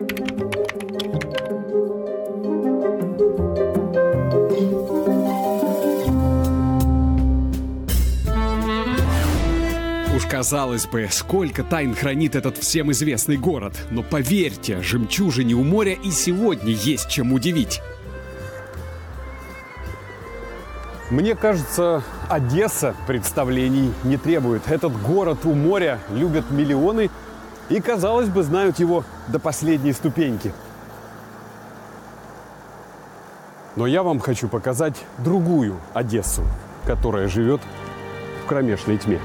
Уж казалось бы, сколько тайн хранит этот всем известный город. Но поверьте, жемчужине у моря и сегодня есть чем удивить. Мне кажется, Одесса представлений не требует. Этот город у моря любят миллионы и, казалось бы, знают его до последней ступеньки. Но я вам хочу показать другую Одессу, которая живет в кромешной тьме.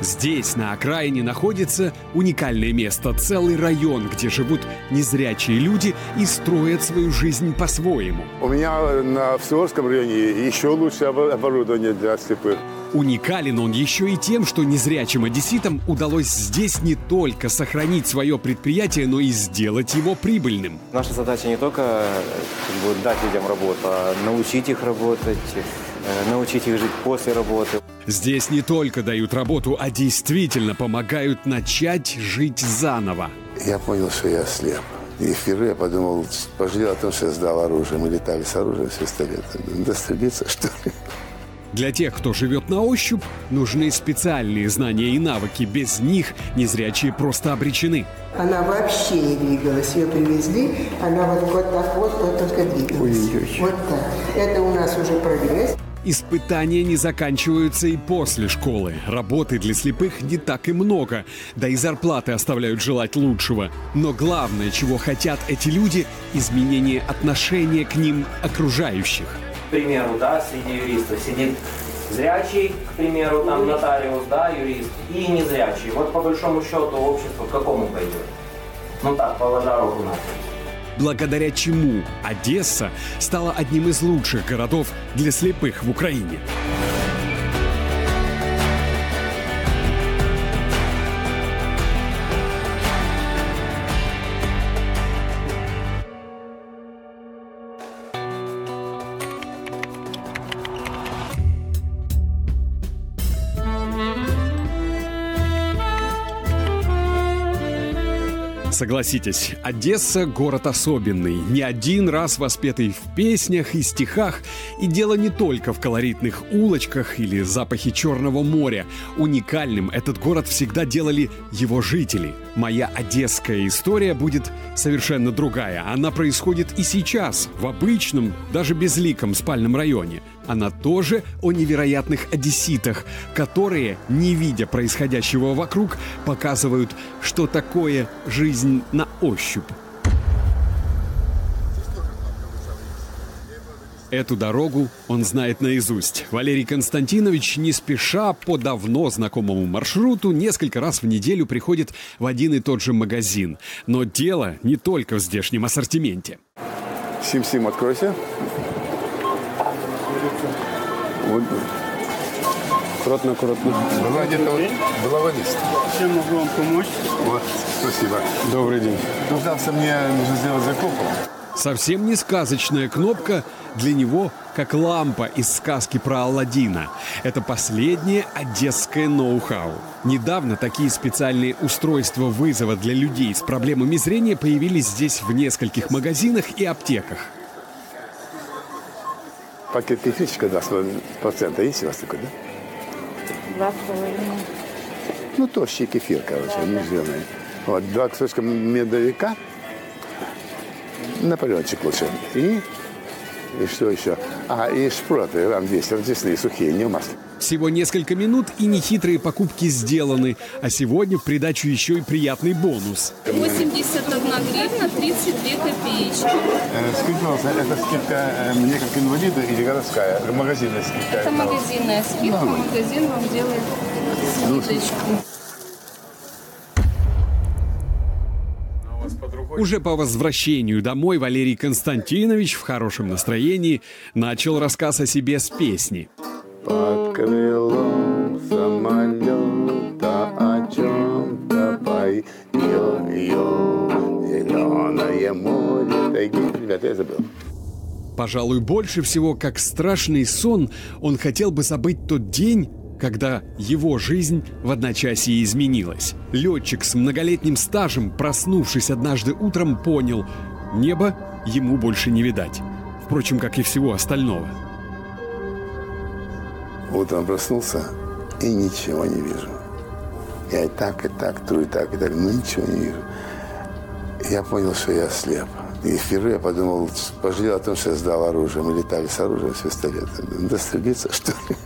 Здесь, на окраине, находится уникальное место, целый район, где живут незрячие люди и строят свою жизнь по-своему. У меня на Всеволожском районе еще лучше обо- оборудование для слепых. Уникален он еще и тем, что незрячим одесситам удалось здесь не только сохранить свое предприятие, но и сделать его прибыльным. Наша задача не только э, как бы, дать людям работу, а научить их работать, э, научить их жить после работы. Здесь не только дают работу, а действительно помогают начать жить заново. Я понял, что я слеп. И впервые я подумал, пожалел о том, что я сдал оружие. Мы летали с оружием с пистолетом. Дострелиться, что ли? Для тех, кто живет на ощупь, нужны специальные знания и навыки. Без них незрячие просто обречены. Она вообще не двигалась. Ее привезли, она вот, вот так вот, вот только двигалась. Вот так. Это у нас уже прогресс. Испытания не заканчиваются и после школы. Работы для слепых не так и много, да и зарплаты оставляют желать лучшего. Но главное, чего хотят эти люди – изменение отношения к ним окружающих. К примеру, да, среди юристов сидит зрячий, к примеру, там нотариус, да, юрист, и незрячий. Вот по большому счету общество к какому пойдет? Ну так, положа руку на сердце. Благодаря чему Одесса стала одним из лучших городов для слепых в Украине. Согласитесь, Одесса – город особенный, не один раз воспетый в песнях и стихах. И дело не только в колоритных улочках или запахе Черного моря. Уникальным этот город всегда делали его жители. Моя одесская история будет совершенно другая. Она происходит и сейчас, в обычном, даже безликом спальном районе. Она тоже о невероятных одесситах, которые, не видя происходящего вокруг, показывают, что такое жизнь на ощупь. Эту дорогу он знает наизусть. Валерий Константинович не спеша по давно знакомому маршруту несколько раз в неделю приходит в один и тот же магазин. Но дело не только в здешнем ассортименте. Сим-сим, откройся. Вот. Аккуратно, аккуратно. Была где-то вот, была водиста. Чем могу вам помочь? Вот, спасибо. Добрый день. Нуждался мне, нужно сделать закупку. Совсем не сказочная кнопка, для него как лампа из сказки про Алладина. Это последнее одесское ноу-хау. Недавно такие специальные устройства вызова для людей с проблемами зрения появились здесь в нескольких магазинах и аптеках. Пакет кефирчика 2,5% есть у вас такой, да? Два с половиной. Ну, тощий кефир, короче, не зеленый. Вот, два кусочка медовика. Наполеончик лучше. И, и что еще? А, и шпроты, грамм 200, развесные, сухие, не в масле. Всего несколько минут и нехитрые покупки сделаны. А сегодня в придачу еще и приятный бонус. 81 гривна 32 копеечки. Э, Скажите, пожалуйста, это скидка э, мне как инвалиду или городская? Магазинная скидка? Это магазинная скидка. Магазин вам делает скидочку. Уже по возвращению домой Валерий Константинович в хорошем настроении начал рассказ о себе с песни. Под крылом самолета о чем-то поет Зеленое море тайги. Ребята, я забыл. Пожалуй, больше всего, как страшный сон, он хотел бы забыть тот день, когда его жизнь в одночасье изменилась. Летчик с многолетним стажем, проснувшись однажды утром, понял – небо ему больше не видать. Впрочем, как и всего остального. Утром проснулся и ничего не вижу. Я и так, и так, тру, и так, и так, но ничего не вижу. Я понял, что я слеп. И впервые я подумал, пожалел о том, что я сдал оружие. Мы летали с оружием, с пистолетом. Дострелиться, что ли?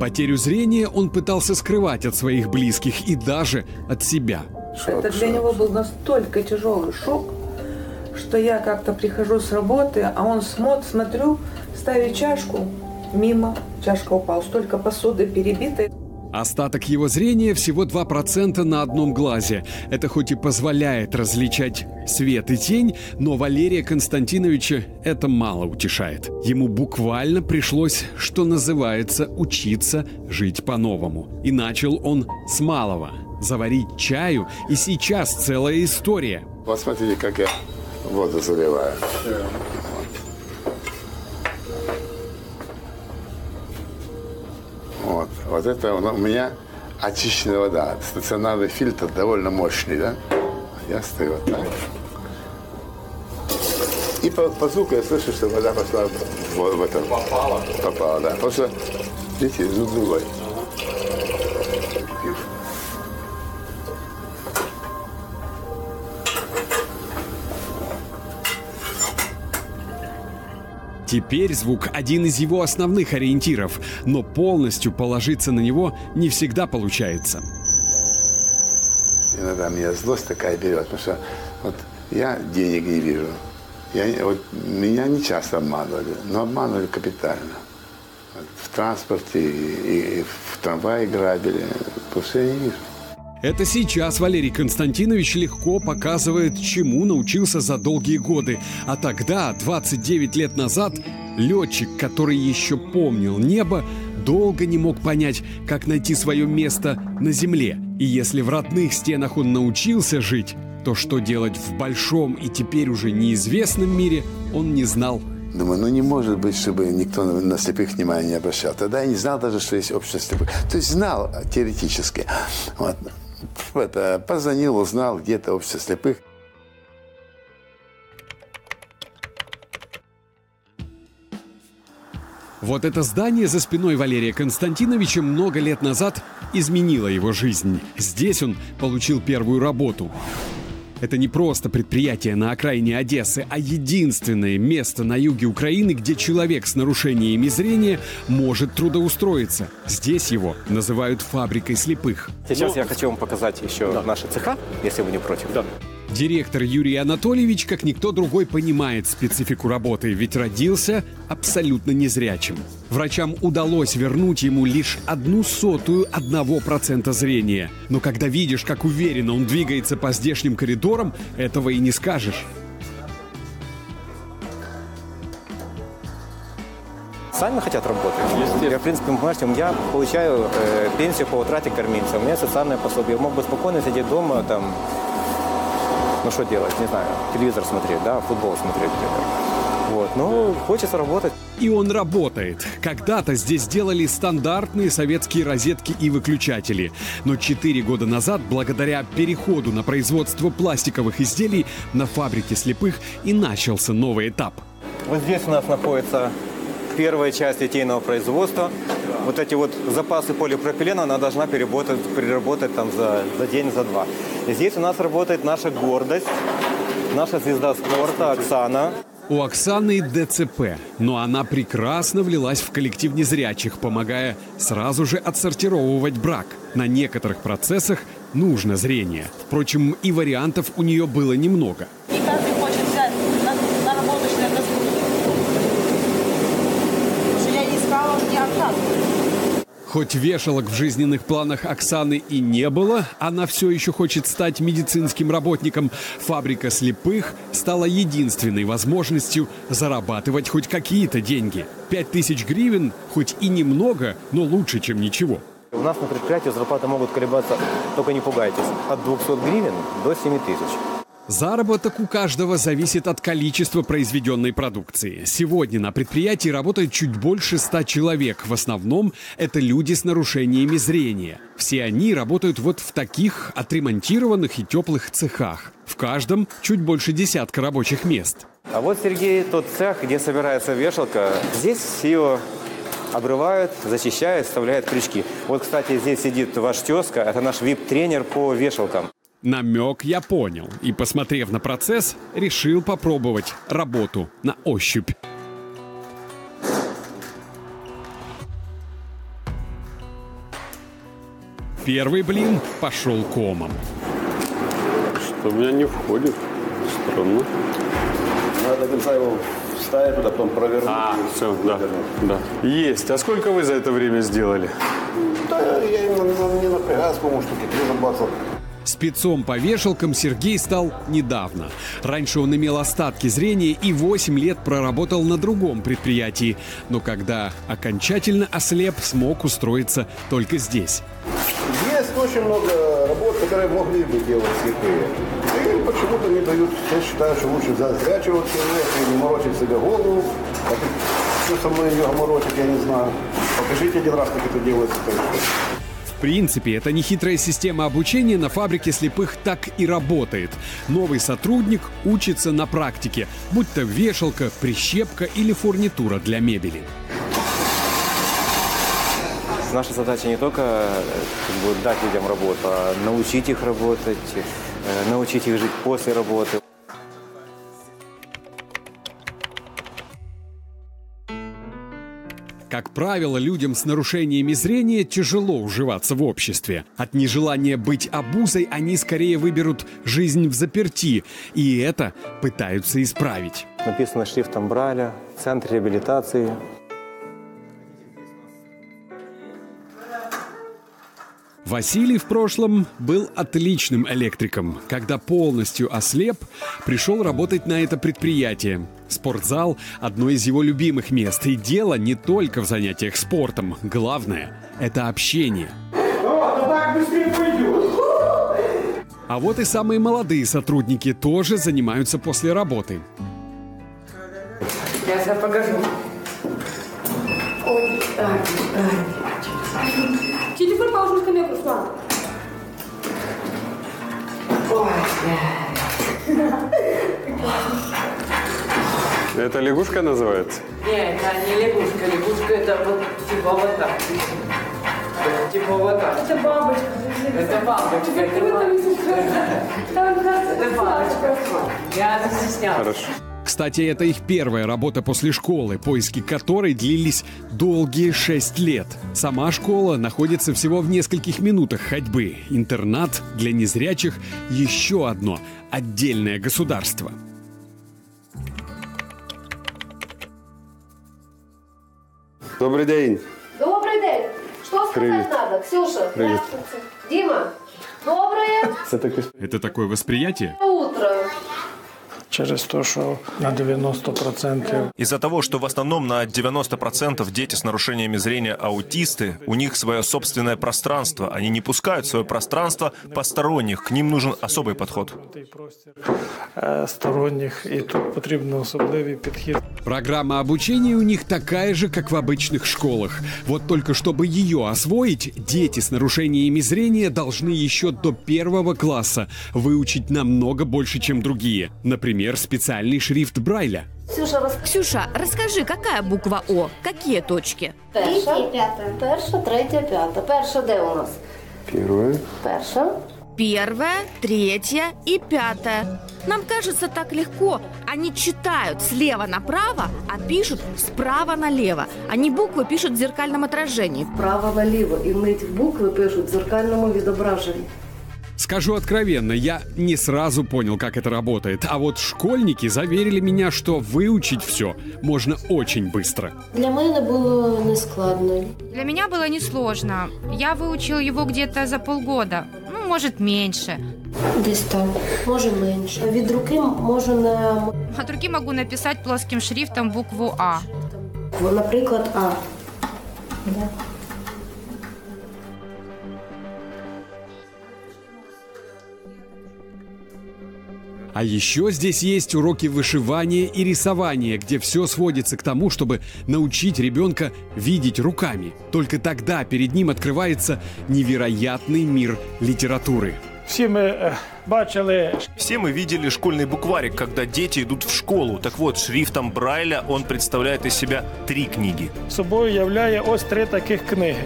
Потерю зрения он пытался скрывать от своих близких и даже от себя. Шок, Это для него был настолько тяжелый шок, что я как-то прихожу с работы, а он смотрит, смотрю, ставит чашку, мимо, чашка упала, столько посуды перебитой. Остаток его зрения всего 2% на одном глазе. Это хоть и позволяет различать свет и тень, но Валерия Константиновича это мало утешает. Ему буквально пришлось, что называется, учиться жить по-новому. И начал он с малого. Заварить чаю, и сейчас целая история. Посмотрите, как я воду заливаю. Вот. Это у меня очищенная вода. Стационарный фильтр довольно мощный, да? Я стою вот так. И по, по звуку я слышу, что вода пошла в, в это. Попала? Попала, да. Потому что, видите, звук другой. Теперь звук – один из его основных ориентиров, но полностью положиться на него не всегда получается. Иногда меня злость такая берет, потому что вот я денег не вижу. Я, вот, меня не часто обманывали, но обманывали капитально. В транспорте и, и- и в трамвае грабили, потому что я не вижу. Это сейчас Валерий Константинович легко показывает, чему научился за долгие годы. А тогда, 29 лет назад, летчик, который еще помнил небо, долго не мог понять, как найти свое место на земле. И если в родных стенах он научился жить, то что делать в большом и теперь уже неизвестном мире он не знал. Думаю, ну не может быть, чтобы никто на, слепых внимания не обращал. Тогда я не знал даже, что есть общество слепых. То есть знал теоретически. Вот. Это, позвонил, узнал, где-то общество слепых. Вот это здание за спиной Валерия Константиновича много лет назад изменило его жизнь. Здесь он получил первую работу. Это не просто предприятие на окраине Одессы, а единственное место на юге Украины, где человек с нарушениями зрения может трудоустроиться. Здесь его называют фабрикой слепых. Сейчас я хочу вам показать еще наши цеха, если вы не против. Директор Юрий Анатольевич, как никто другой, понимает специфику работы, ведь родился абсолютно незрячим. Врачам удалось вернуть ему лишь одну сотую одного процента зрения. Но когда видишь, как уверенно он двигается по здешним коридорам, этого и не скажешь. Сами хотят работать. Я, в принципе, понимаете, я получаю э, пенсию по утрате кормильца, у меня социальное пособие. Я мог бы спокойно сидеть дома, там, ну что делать, не знаю, телевизор смотреть, да, футбол смотреть, например. Вот, ну, хочется работать. И он работает. Когда-то здесь делали стандартные советские розетки и выключатели. Но 4 года назад, благодаря переходу на производство пластиковых изделий, на фабрике слепых и начался новый этап. Вот здесь у нас находится первая часть литейного производства. Вот эти вот запасы полипропилена она должна переработать, переработать там за, за день, за два. И здесь у нас работает наша гордость, наша звезда спорта Оксана. У Оксаны ДЦП, но она прекрасно влилась в коллектив незрячих, помогая сразу же отсортировывать брак. На некоторых процессах нужно зрение. Впрочем, и вариантов у нее было немного. Не каждый хочет взять на, наработочное досуг. Потому что я не искала, не отказываю. Хоть вешалок в жизненных планах Оксаны и не было, она все еще хочет стать медицинским работником. Фабрика слепых стала единственной возможностью зарабатывать хоть какие-то деньги. Пять тысяч гривен, хоть и немного, но лучше, чем ничего. У нас на предприятии зарплаты могут колебаться, только не пугайтесь, от 200 гривен до 7 тысяч. Заработок у каждого зависит от количества произведенной продукции. Сегодня на предприятии работает чуть больше ста человек. В основном это люди с нарушениями зрения. Все они работают вот в таких отремонтированных и теплых цехах. В каждом чуть больше десятка рабочих мест. А вот, Сергей, тот цех, где собирается вешалка. Здесь ее обрывают, зачищают, вставляют крючки. Вот, кстати, здесь сидит ваш тезка, это наш вип-тренер по вешалкам. Намек я понял и, посмотрев на процесс, решил попробовать работу на ощупь. Первый блин пошел комом. Что у меня не входит. Странно. Надо до конца его вставить туда, потом провернуть. А, все, да, да. Есть. А сколько вы за это время сделали? Да, я именно не напрягаюсь, потому что тут разрабатывал. Спецом по вешалкам Сергей стал недавно. Раньше он имел остатки зрения и 8 лет проработал на другом предприятии. Но когда окончательно ослеп, смог устроиться только здесь. Есть очень много работ, которые могли бы делать слепые. И почему-то не дают. Я считаю, что лучше зрячего человека и не морочить себе голову. А что со мной ее морочить, я не знаю. Покажите один раз, как это делается. Принципе, эта нехитрая система обучения на фабрике слепых так и работает. Новый сотрудник учится на практике, будь то вешалка, прищепка или фурнитура для мебели. Наша задача не только э, как бы, дать людям работу, а научить их работать, э, научить их жить после работы. Как правило, людям с нарушениями зрения тяжело уживаться в обществе. От нежелания быть обузой они скорее выберут жизнь в заперти, и это пытаются исправить. Написано шрифтом Брайля, Центр реабилитации. Василий в прошлом был отличным электриком. Когда полностью ослеп, пришел работать на это предприятие. Спортзал – одно из его любимых мест. И дело не только в занятиях спортом. Главное – это общение. А вот и самые молодые сотрудники тоже занимаются после работы. Я сейчас покажу. Ой, ай, Телефон положил в скамейку, Руслан. Это лягушка называется? Нет, это не лягушка. Лягушка это вот типа вот так. Типа вот так. Это бабочка. Это бабочка. Это бабочка. Это бабочка. Я застеснялась. Хорошо. Кстати, это их первая работа после школы, поиски которой длились долгие шесть лет. Сама школа находится всего в нескольких минутах ходьбы. Интернат для незрячих – еще одно отдельное государство. Добрий день. Добрий день. Что Привет. сказать надо? Ксюша, Привет. здравствуйте. Дима, доброе Це таке Это такое восприятие? утро через те, що на 90% Из-за того, что в основном на 90% дети с нарушениями зрения аутисты, у них свое собственное пространство. Они не пускают в свое пространство посторонних. К ним нужен особый подход. той простір е, сторонніх, і тут потрібен особливий підхід. Программа обучения у них такая же, как в обычных школах. Вот только чтобы ее освоить, дети с нарушениями зрения должны еще до первого класса выучить намного больше, чем другие. Например, специальный шрифт Брайля. Ксюша, роз... Ксюша, расскажи, какая буква О? Какие точки? перша, перша, третя, п'ята. Перша де у нас? Первое. Перша. Первая, третья и пятая. Нам кажется так легко. Они читают слева направо, а пишут справа налево. Они буквы пишут в зеркальном отражении. Право наліво. І мить букви пишуть в дзеркальному відображенні. Скажу откровенно, я не сразу понял, как это работает. А вот школьники заверили меня, что выучить все можно очень быстро. Для мене було нескладно. Для меня было несложно. Я выучил его где-то за полгода. Ну, может, меньше. Десь там, може менше. Від руки можу на, От руки могу написать плоским шрифтом букву А. наприклад, А. Да. А еще здесь есть уроки вышивания и рисования, где все сводится к тому, чтобы научить ребенка видеть руками. Только тогда перед ним открывается невероятный мир литературы. Всі ми е, бачили Все мы видели школьный букварик, когда дети идут в школу. Так вот, шрифтом Брайля он представляет из себя три книги. собою являє ось три таких книги.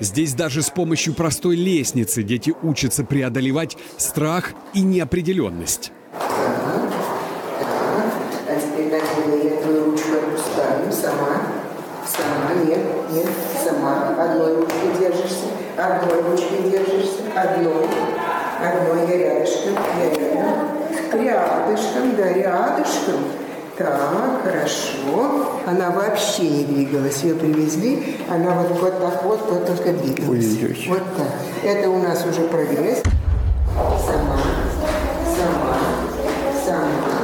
Здесь даже с помощью простой лестницы дети учатся преодолевать страх и неопределенность. А теперь было, я твою ручку отпускаю, сама, сама, нет, нет, сама, одной ручкой держишься, одной ручкой держишься, одной, одной, я рядышком, я рядом, рядышком, да, рядышком. Так, хорошо. Она вообще не двигалась. Ее привезли, она вот, вот так вот, вот только двигалась. Вот так. Это у нас уже прогресс. Сама, сама, сама.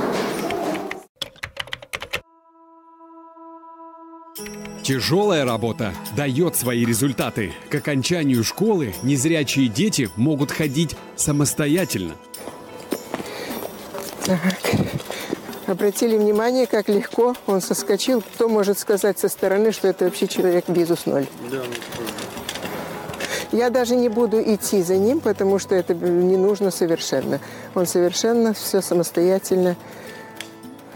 Тяжелая работа дает свои результаты. К окончанию школы незрячие дети могут ходить самостоятельно. Так. Обратили внимание, как легко он соскочил. Кто может сказать со стороны, что это вообще человек бизнес ноль? Я даже не буду идти за ним, потому что это не нужно совершенно. Он совершенно все самостоятельно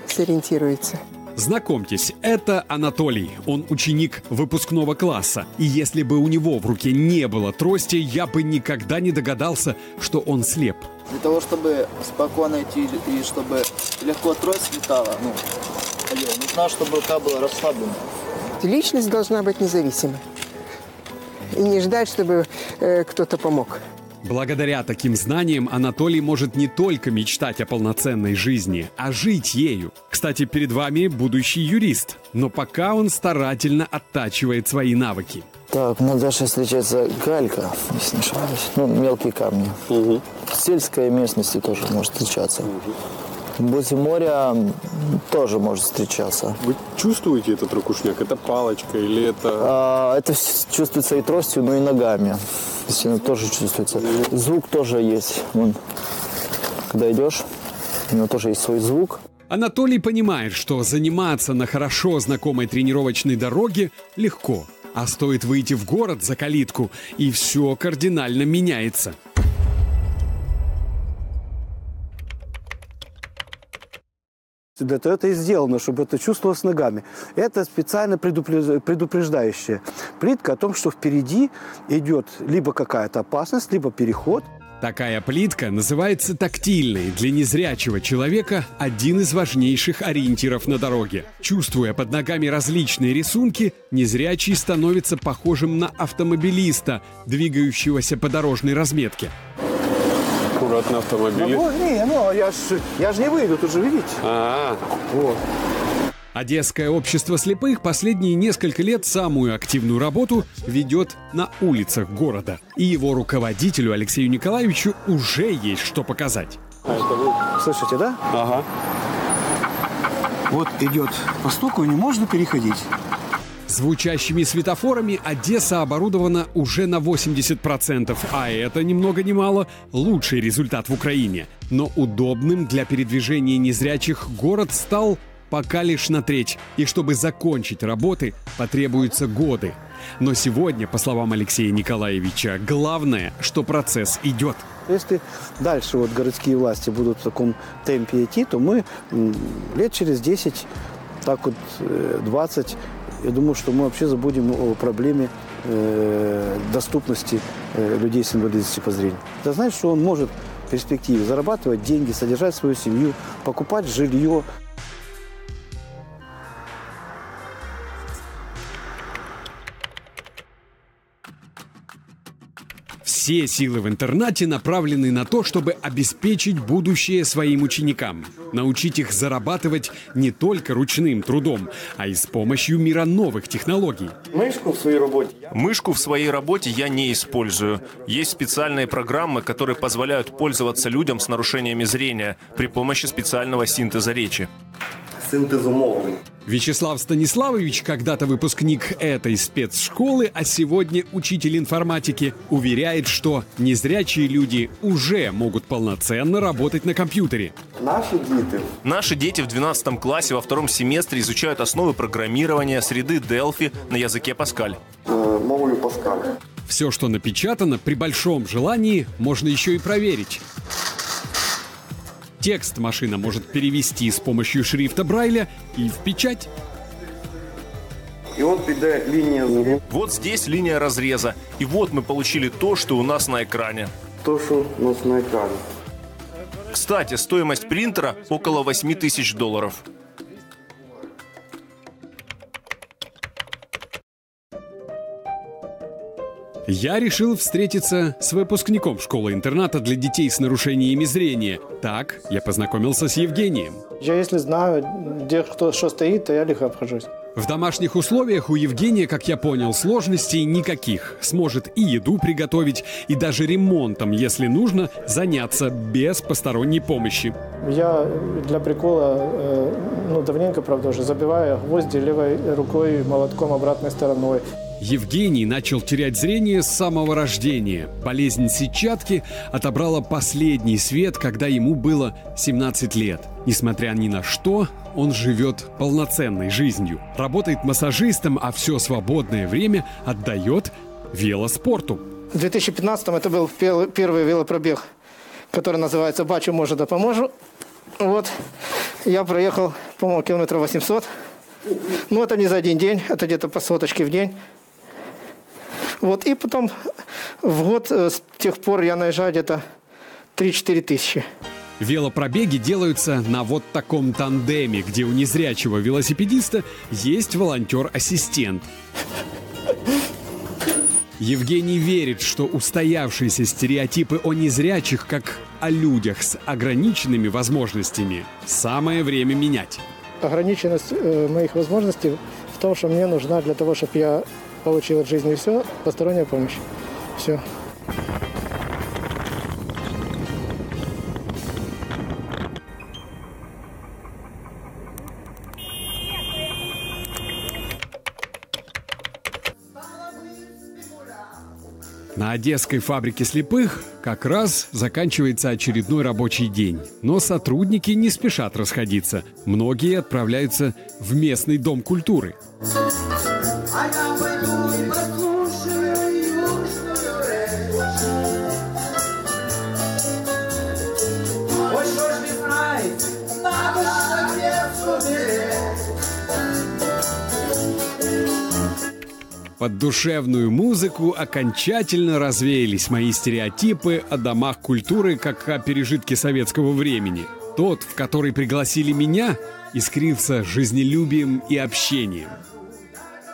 сориентируется. Знакомьтесь, это Анатолий. Он ученик выпускного класса. И если бы у него в руке не было трости, я бы никогда не догадался, что он слеп. Для того, чтобы спокойно идти и чтобы легко трость летала, ну, нужна, чтобы рука была расслаблена. Личность должна быть независимой. И не ждать, чтобы э, кто-то помог. Благодаря таким знаниям Анатолий может не только мечтать о полноценной жизни, а жить ею. Кстати, перед вами будущий юрист, но пока он старательно оттачивает свои навыки. Так, ну дальше встречается галька, если не ошибаюсь. Ну, мелкие камни. В сельской местности тоже может встречаться. Возле моря тоже может встречаться. Вы чувствуете этот ракушняк? Это палочка или это... А, это чувствуется и тростью, но и ногами. То есть оно тоже чувствуется. Звук тоже есть. Вон, когда идешь, у него тоже есть свой звук. Анатолий понимает, что заниматься на хорошо знакомой тренировочной дороге легко. А стоит выйти в город за калитку, и все кардинально меняется. Для того это и сделано, чтобы это чувствовалось ногами. Это специально предупре- предупреждающая плитка о том, что впереди идет либо какая-то опасность, либо переход. Такая плитка называется тактильной. Для незрячего человека один из важнейших ориентиров на дороге. Чувствуя под ногами различные рисунки, незрячий становится похожим на автомобилиста, двигающегося по дорожной разметке. Аккуратно автомобили. Ну, не, ну, я ж, я ж не выйду, тут же видите. А, Вот. Одесское общество слепых последние несколько лет самую активную работу ведет на улицах города. И его руководителю Алексею Николаевичу уже есть что показать. Слышите, да? Ага. Вот идет по стуку, не можно переходить. Звучащими светофорами Одесса оборудована уже на 80%, а это ни много ни мало лучший результат в Украине. Но удобным для передвижения незрячих город стал пока лишь на треть. И чтобы закончить работы, потребуются годы. Но сегодня, по словам Алексея Николаевича, главное, что процесс идет. Если дальше вот городские власти будут в таком темпе идти, то мы лет через 10, так вот э, 20, я думаю, что мы вообще забудем о проблеме э, доступности э, людей с инвалидностью по зрению. Это значит, что он может в перспективе зарабатывать деньги, содержать свою семью, покупать жилье. Все силы в интернате направлены на то, чтобы обеспечить будущее своим ученикам. Научить их зарабатывать не только ручным трудом, а и с помощью мира новых технологий. Мышку в своей работе? Мышку в своей работе я не использую. Есть специальные программы, которые позволяют пользоваться людям с нарушениями зрения при помощи специального синтеза речи. Синтезу мови. Вячеслав Станиславович, когда-то выпускник этой спецшколы, а сегодня учитель информатики, уверяет, что незрячие люди уже могут полноценно работать на компьютере. Наши дети Наши дети в 12 классе во втором семестре изучают основы программирования среды Delphi на языке Паскаль. э, мовою Паскаль. Все, что напечатано, при большом желании можно еще и проверить. Текст машина может перевести с помощью шрифта Брайля и в печать. І от піде лінія з Вот здесь линия разреза. И вот мы получили то, что у нас на экране. то, що у нас на екрані. Кстати, стоимость принтера около 8 тысяч долларов. Я решил встретиться с выпускником школы-интерната для детей с нарушениями зрения. Так я познакомился с Евгением. Я если знаю, где кто что стоит, то я легко обхожусь. В домашних условиях у Евгения, как я понял, сложностей никаких. Сможет и еду приготовить, и даже ремонтом, если нужно, заняться без посторонней помощи. Я для прикола, э, ну давненько, правда, уже забиваю гвозди левой рукой молотком обратной стороной. Евгений начал терять зрение с самого рождения. Болезнь сетчатки отобрала последний свет, когда ему было 17 лет. Несмотря ни на что, он живет полноценной жизнью. Работает массажистом, а все свободное время отдает велоспорту. В 2015 это был первый велопробег, который называется «Бачу, может, да поможу». Вот, я проехал, по-моему, километров 800. Ну, это не за один день, это где-то по соточке в день. Вот, и потом в год э, с тех пор я наезжаю где-то 3-4 тысячи. Велопробеги делаются на вот таком тандеме, где у незрячего велосипедиста есть волонтер-ассистент. Евгений верит, что устоявшиеся стереотипы о незрячих, как о людях с ограниченными возможностями, самое время менять. Ограниченность э, моих возможностей в том, что мне нужна для того, чтобы я получил от жизни все, посторонняя помощь. Все. На одесской фабрике слепых как раз заканчивается очередной рабочий день. Но сотрудники не спешат расходиться. Многие отправляются в местный дом культуры. А Под душевную музыку окончательно развеялись мои стереотипы о домах культуры как о пережитке советского времени. Тот, в который пригласили меня, искрился жизнелюбием и общением.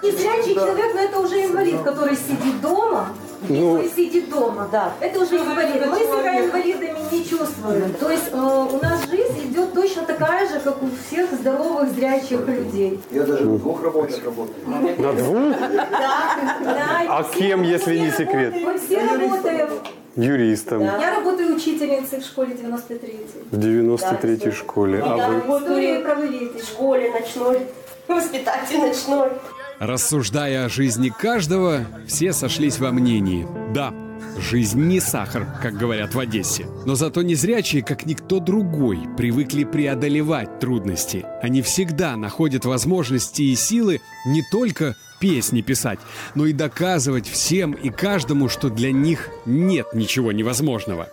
Незрячий человек, но это уже инвалид, который сидит дома. Ну. сидит дома, да. Это уже инвалид. Мы себя инвалидами не чувствуем. То есть э, у нас жизнь идет точно такая же, как у всех здоровых зрячих людей. Я даже в двух работах работаю. На двух? Да, да. А кем, если не секрет? Мы все работаем. Юристом Я работаю учительницей в школе 93 в 93-й школе. А вы? В школе ночной. Воспитатель ночной. Рассуждая о жизни каждого, все сошлись во мнении. Да, жизнь не сахар, как говорят в Одессе. Но зато незрячие, как никто другой, привыкли преодолевать трудности. Они всегда находят возможности и силы не только песни писать, но и доказывать всем и каждому, что для них нет ничего невозможного.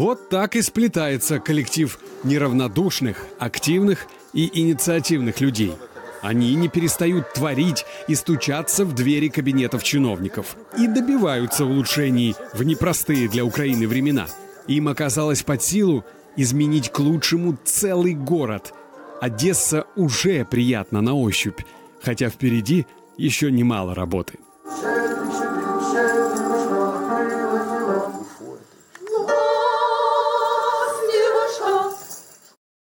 Вот так и сплетается коллектив неравнодушных, активных и инициативных людей. Они не перестают творить и стучаться в двери кабинетов чиновников. И добиваются улучшений в непростые для Украины времена. Им оказалось под силу изменить к лучшему целый город. Одесса уже приятна на ощупь, хотя впереди еще немало работы.